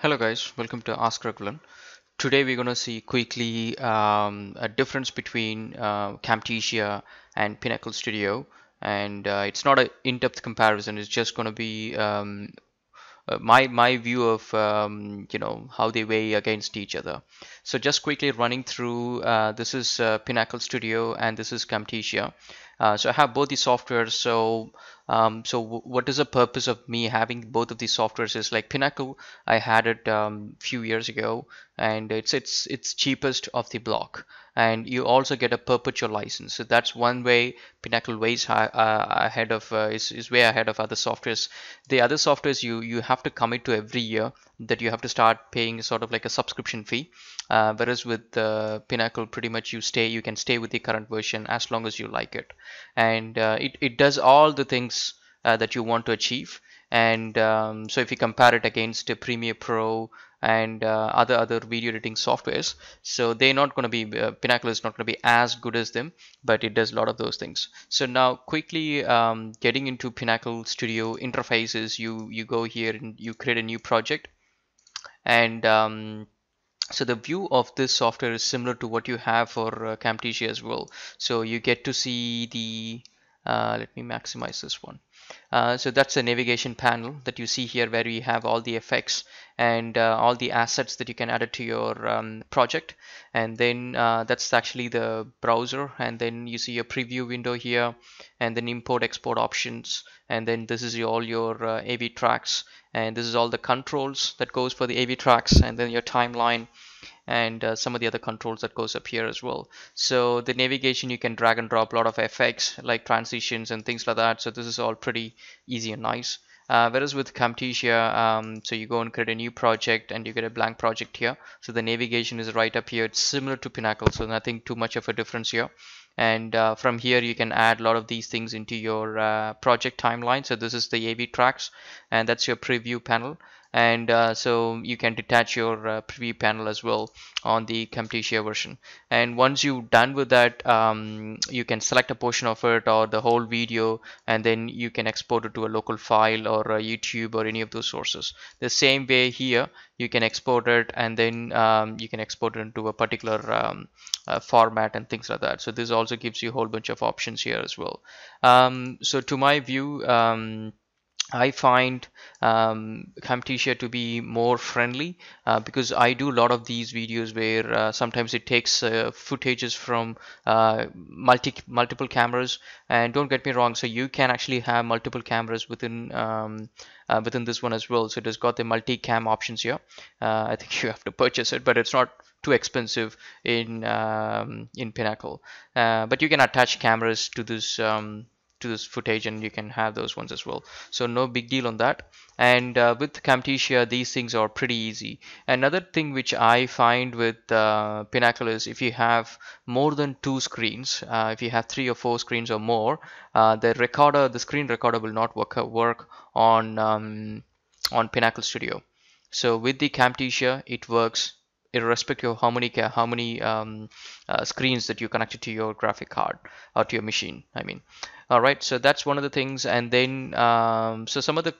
Hello guys, welcome to Ask Raghulan. Today we're going to see quickly um, a difference between uh, Camtasia and Pinnacle Studio and uh, it's not an in-depth comparison, it's just going to be um, uh, my my view of um, you know how they weigh against each other. So just quickly running through uh, this is uh, Pinnacle Studio and this is Camtasia. So I have both the software, So um, so what is the purpose of me having both of these softwares is like Pinnacle. I had it um, few years ago, and it's it's it's cheapest of the block, and you also get a perpetual license. So that's one way Pinnacle ways high, uh, ahead of uh, is is way ahead of other softwares. The other softwares you you have to commit to every year that you have to start paying sort of like a subscription fee. Uh, whereas with uh, Pinnacle, pretty much you stay you can stay with the current version as long as you like it, and uh, it it does all the things uh, that you want to achieve. And um, so if you compare it against Premiere Pro and uh, other other video editing softwares so they're not going to be uh, Pinnacle is not going to be as good as them but it does a lot of those things. So now quickly um, getting into Pinnacle Studio interfaces you you go here and you create a new project. And um, so the view of this software is similar to what you have for uh, Camtasia as well. So you get to see the uh, let me maximize this one. Uh, so that's the navigation panel that you see here where we have all the effects and uh, all the assets that you can add to your um, project. And then uh, that's actually the browser. And then you see a preview window here and then import export options. And then this is your, all your uh, AV tracks. And this is all the controls that goes for the AV tracks and then your timeline and uh, some of the other controls that goes up here as well so the navigation you can drag and drop a lot of effects like transitions and things like that so this is all pretty easy and nice uh, whereas with Camtasia, um, so you go and create a new project and you get a blank project here. So the navigation is right up here. It's similar to Pinnacle, so nothing too much of a difference here. And uh, from here, you can add a lot of these things into your uh, project timeline. So this is the AV tracks, and that's your preview panel and uh, so you can detach your uh, preview panel as well on the Camtasia version. And once you're done with that um, you can select a portion of it or the whole video and then you can export it to a local file or YouTube or any of those sources. The same way here you can export it and then um, you can export it into a particular um, uh, format and things like that. So this also gives you a whole bunch of options here as well. Um, so to my view um, I find um, Camtasia to be more friendly uh, because I do a lot of these videos where uh, sometimes it takes uh, footages from uh, multi multiple cameras. And don't get me wrong so you can actually have multiple cameras within um, uh, within this one as well. So it has got the multi-cam options here. Uh, I think you have to purchase it but it's not too expensive in um, in Pinnacle. But you can attach cameras to this um, to this footage and you can have those ones as well. So no big deal on that. And uh, with Camtasia these things are pretty easy. Another thing which I find with uh, Pinnacle is if you have more than two screens uh, if you have three or four screens or more uh, the recorder the screen recorder will not work work on um, on Pinnacle Studio. So with the Camtasia it works irrespective of how many how many um, uh, screens that you connected to your graphic card or to your machine I mean. All right so that's one of the things and then um, so some of the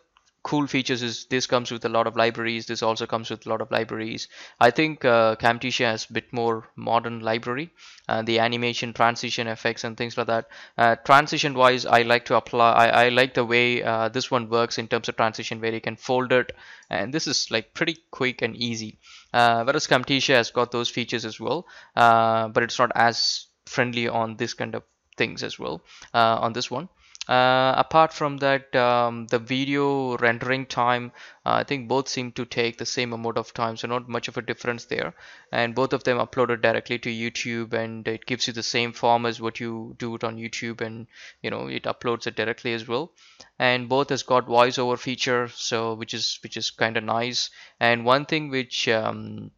cool features is this comes with a lot of libraries this also comes with a lot of libraries. I think uh, Camtasia has a bit more modern library uh, the animation transition effects and things like that. Uh, transition wise I like to apply I, I like the way uh, this one works in terms of transition where you can fold it and this is like pretty quick and easy. Uh, whereas Camtasia has got those features as well uh, but it's not as friendly on this kind of things as well on this one uh, apart from that um, the video rendering time uh, I think both seem to take the same amount of time so not much of a difference there. And both of them uploaded directly to YouTube and it gives you the same form as what you do it on YouTube and you know it uploads it directly as well. And both has got voiceover feature so which is which is kind of nice. And one thing which um,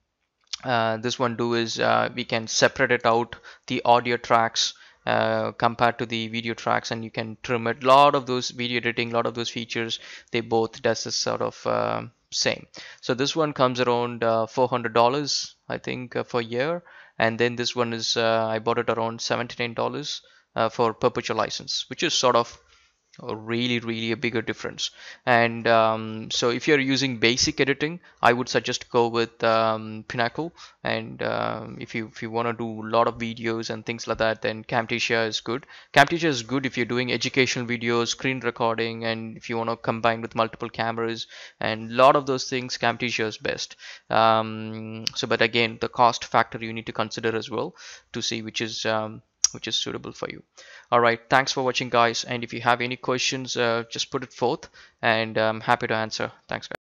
uh, this one do is uh, we can separate it out the audio tracks uh, compared to the video tracks and you can trim it. A lot of those video editing a lot of those features they both does this sort of uh, same. So this one comes around uh, $400 I think uh, for a year and then this one is uh, I bought it around $79 uh, for perpetual license which is sort of really really a bigger difference. And um, so if you're using basic editing I would suggest go with um, Pinnacle. And um, if you if you want to do a lot of videos and things like that then Camtasia is good. Camtasia is good if you're doing educational videos screen recording and if you want to combine with multiple cameras and a lot of those things Camtasia is best. Um, so but again the cost factor you need to consider as well to see which is um, which is suitable for you. All right thanks for watching guys. And if you have any questions uh, just put it forth. And I'm happy to answer. Thanks guys